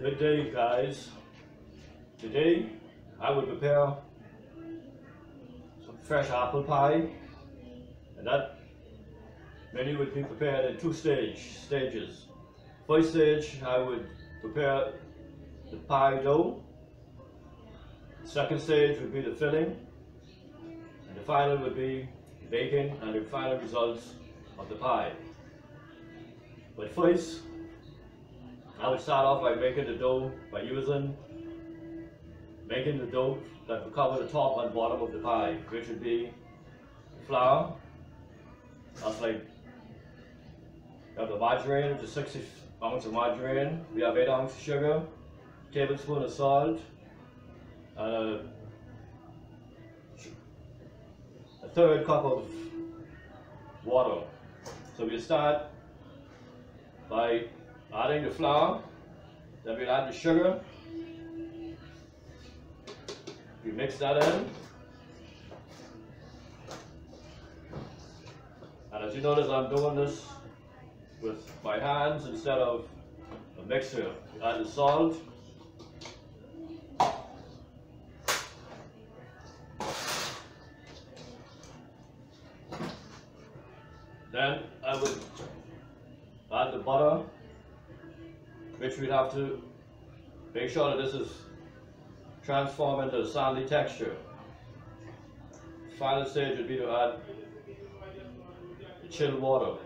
Good day, guys. Today, I will prepare some fresh apple pie, and that menu would be prepared in two stage stages. First stage, I would prepare the pie dough. Second stage would be the filling, and the final would be baking and the final results of the pie. But first, I would start off by making the dough by using making the dough that will cover the top and bottom of the pie, which would be flour. That's like we have the margarine, which is 60 ounces of margarine. We have 8 ounces of sugar, tablespoon of salt, a, a third cup of water. So we start by adding the flour, then we'll add the sugar. We mix that in. And as you notice, I'm doing this with my hands instead of a mixer. We Add the salt. Then I would add the butter which we'd have to make sure that this is transformed into a sandy texture. Final stage would be to add chilled water.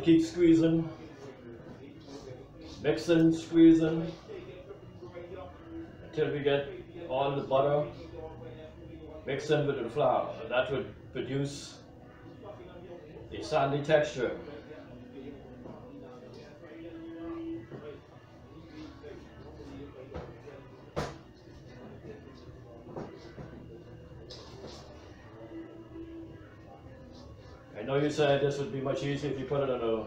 To keep squeezing, mixing, squeezing, until we get all the butter mixed in with the flour. And that would produce a sandy texture. Said this would be much easier if you put it in a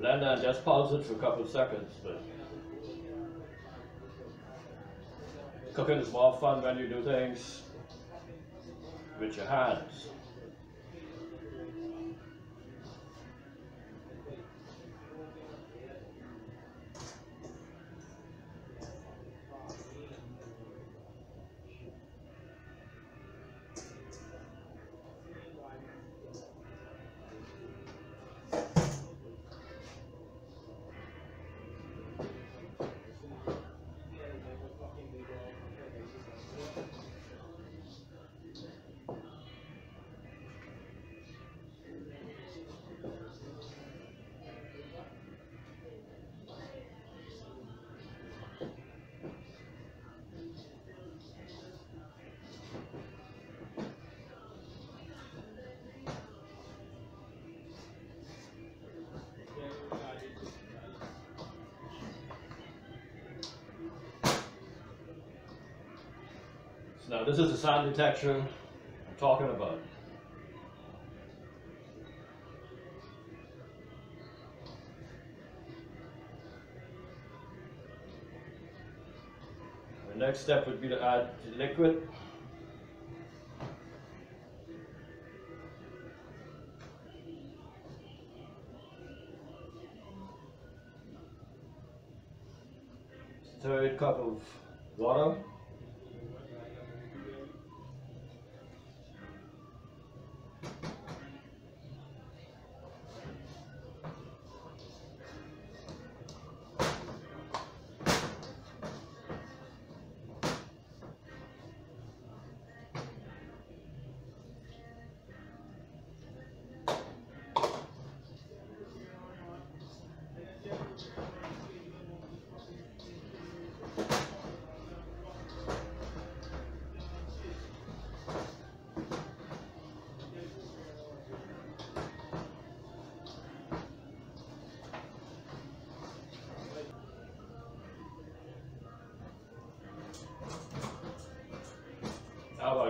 blender and just pulse it for a couple of seconds, but cooking is more fun when you do things with your hands. So now this is the sound detection I'm talking about. The next step would be to add the liquid.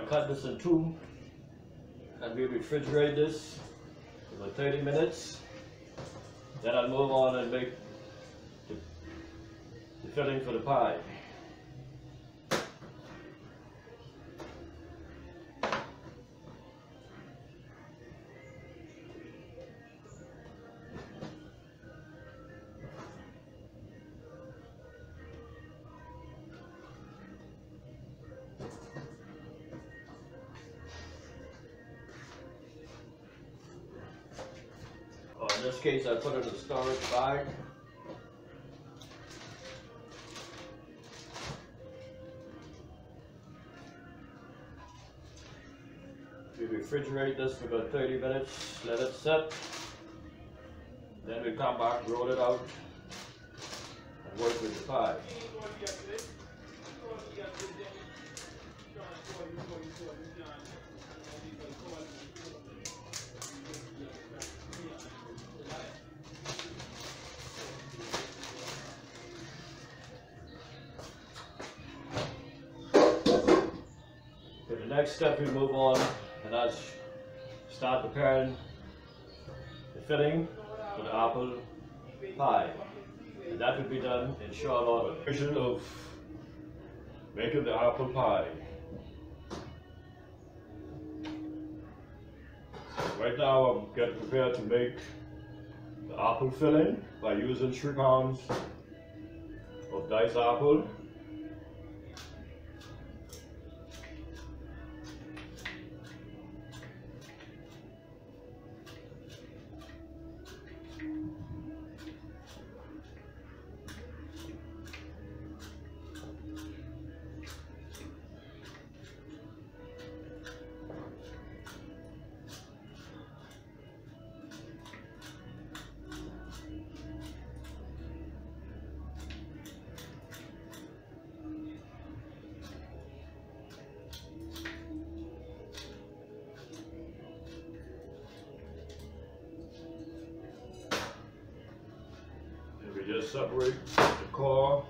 Cut this in two and we refrigerate this for about 30 minutes. Then I'll move on and make the, the filling for the pie. Case, I put it in a storage bag. We refrigerate this for about 30 minutes, let it set. Then we come back, roll it out, and work with the pie. Next step we move on, and that's start preparing the filling for the apple pie. And that will be done in short order. Version of making the apple pie. Right now I'm getting prepared to make the apple filling by using three pounds of diced apple. Separate the core.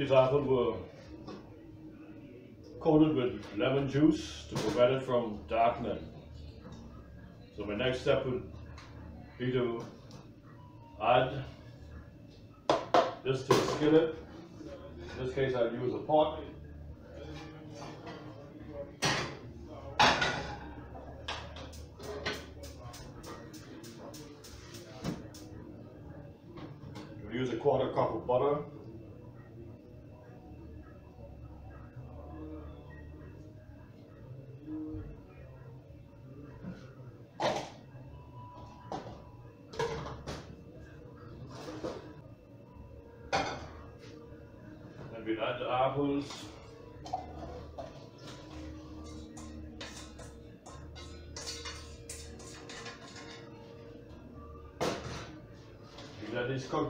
These apples were uh, coated with lemon juice to prevent it from darkening. So my next step would be to add this to the skillet. In this case I'll use a pot. Use a quarter cup of butter.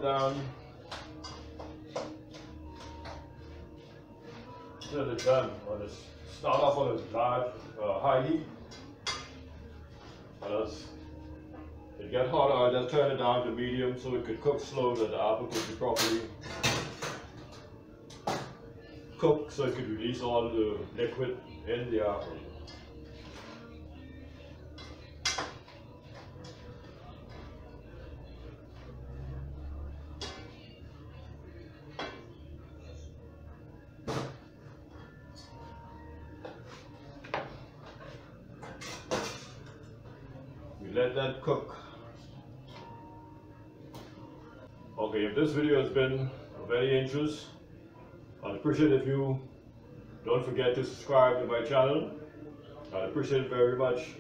Down. Till it's done. On this, start off on a large, uh, high heat. As it get hotter, I just turn it down to medium so it could cook slow, that the apple could be properly cooked, so it could release all the liquid in the apple. I'd appreciate if you don't forget to subscribe to my channel. I'd appreciate it very much.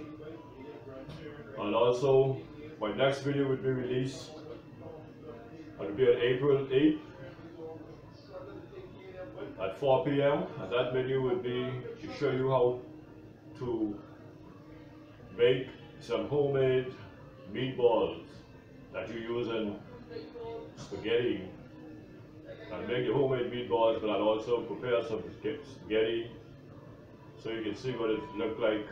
And also, my next video will be released. It'll be on April 8th at 4 p.m. And that video will be to show you how to make some homemade meatballs that you use in spaghetti. I make the homemade meatballs, but I'll also prepare some spaghetti so you can see what it look like.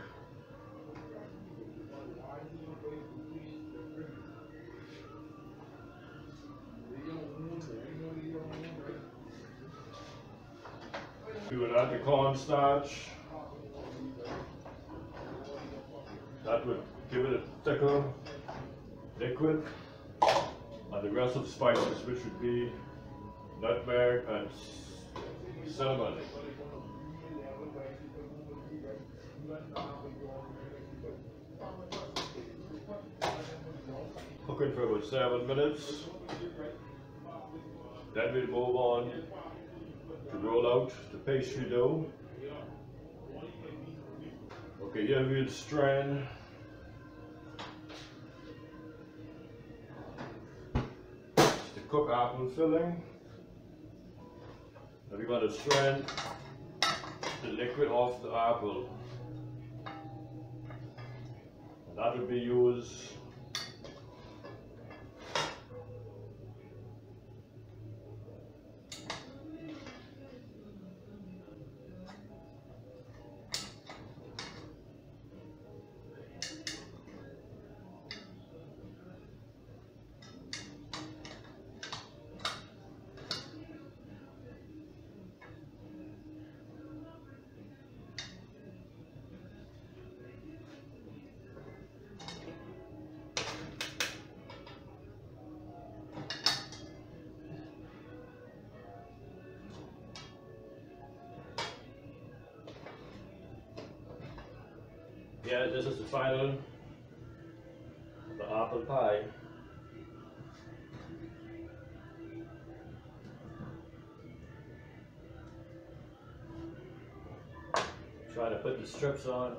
We will add the cornstarch. That would give it a thicker liquid. And the rest of the spices, which would be nutmeg and cinnamon. Cooking for about seven minutes. Then we'll move on to roll out the pastry dough. Okay, here we'll strain the cooked apple filling. Now we're going to strain the liquid off the apple. And that will be used Yeah, this is the final the apple pie. Try to put the strips on.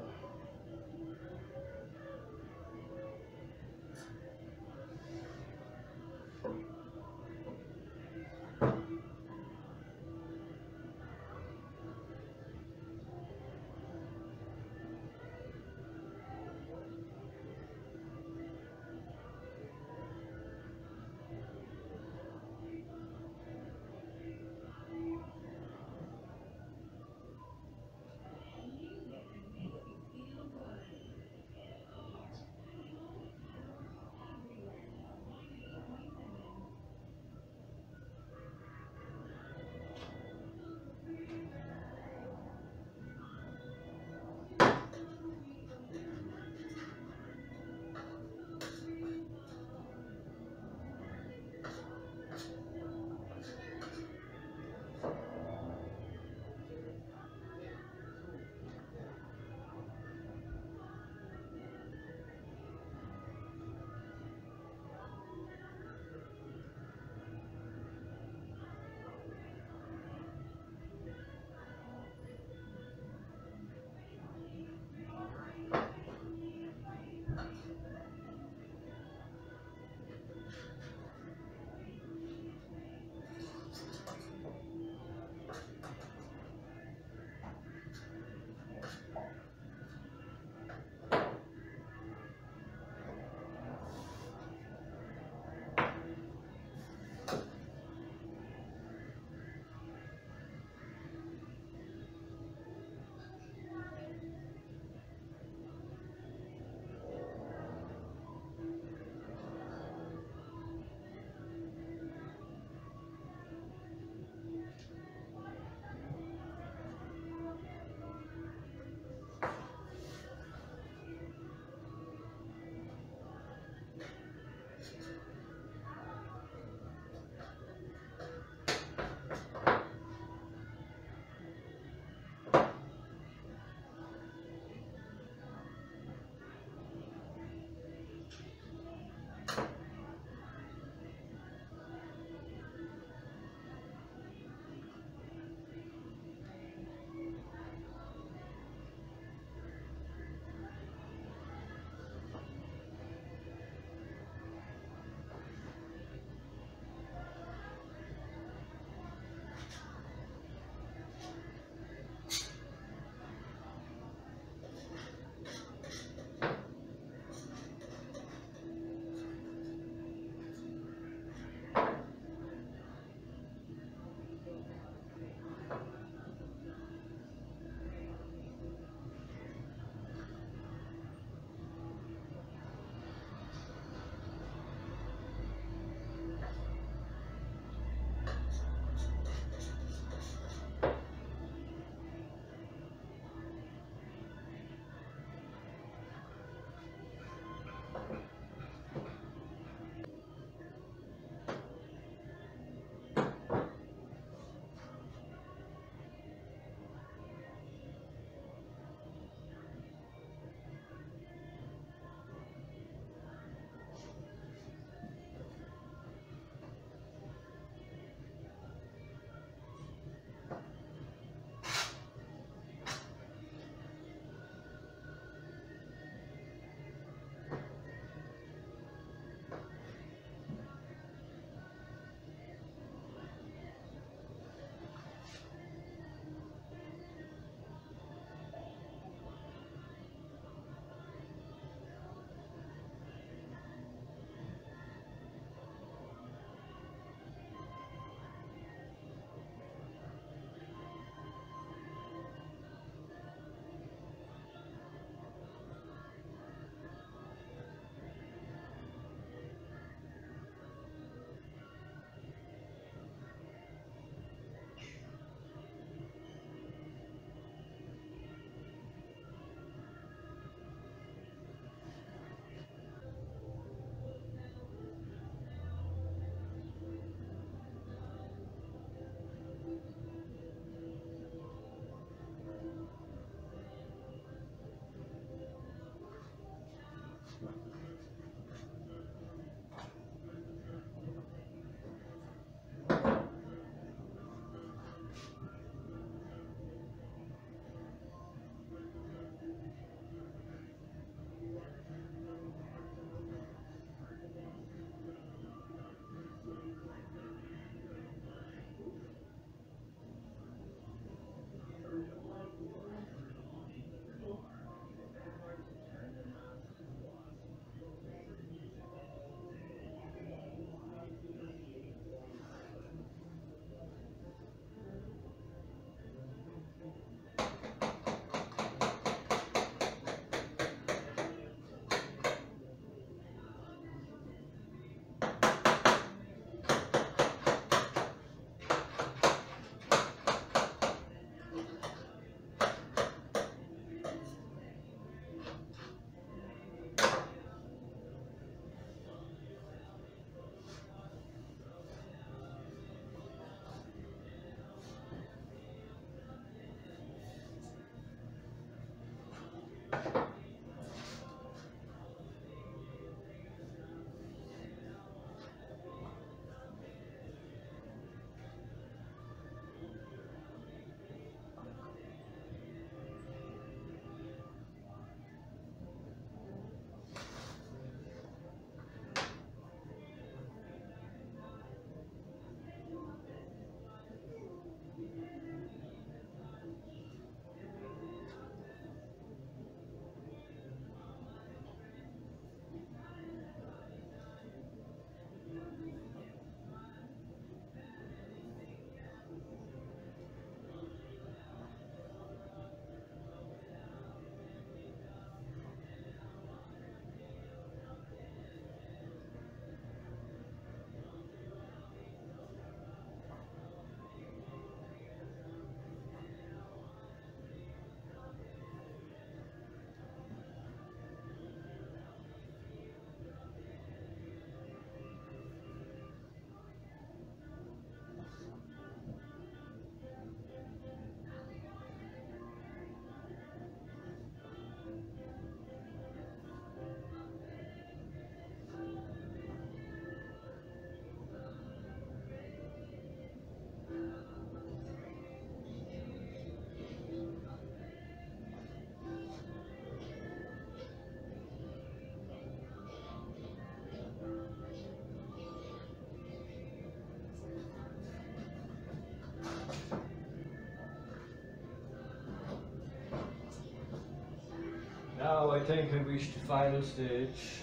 Now I think I reached the final stage.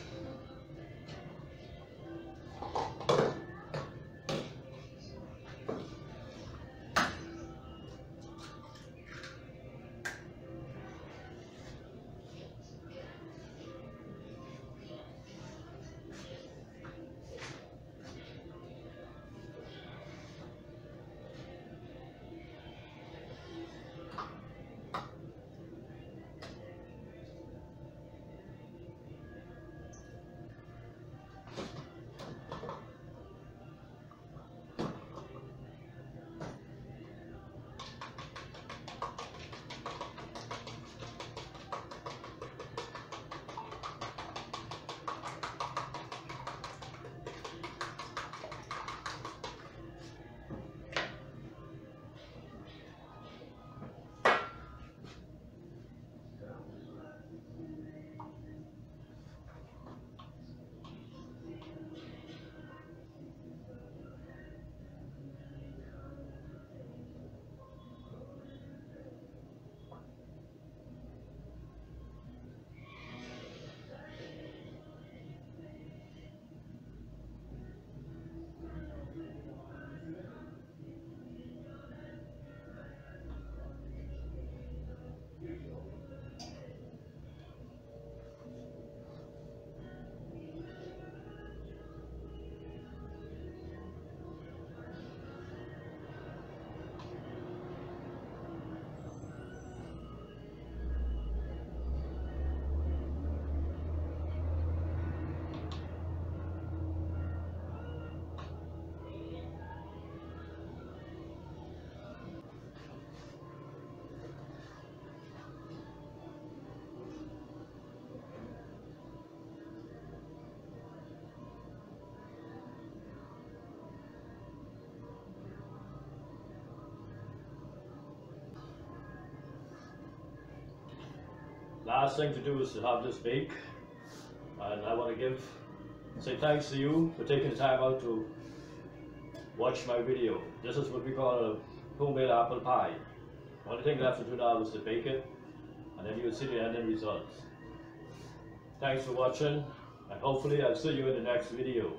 Last thing to do is to have this bake and I want to give say thanks to you for taking the time out to watch my video. This is what we call a homemade apple pie. Only thing left to do now is to bake it and then you'll see the ending results. Thanks for watching and hopefully I'll see you in the next video.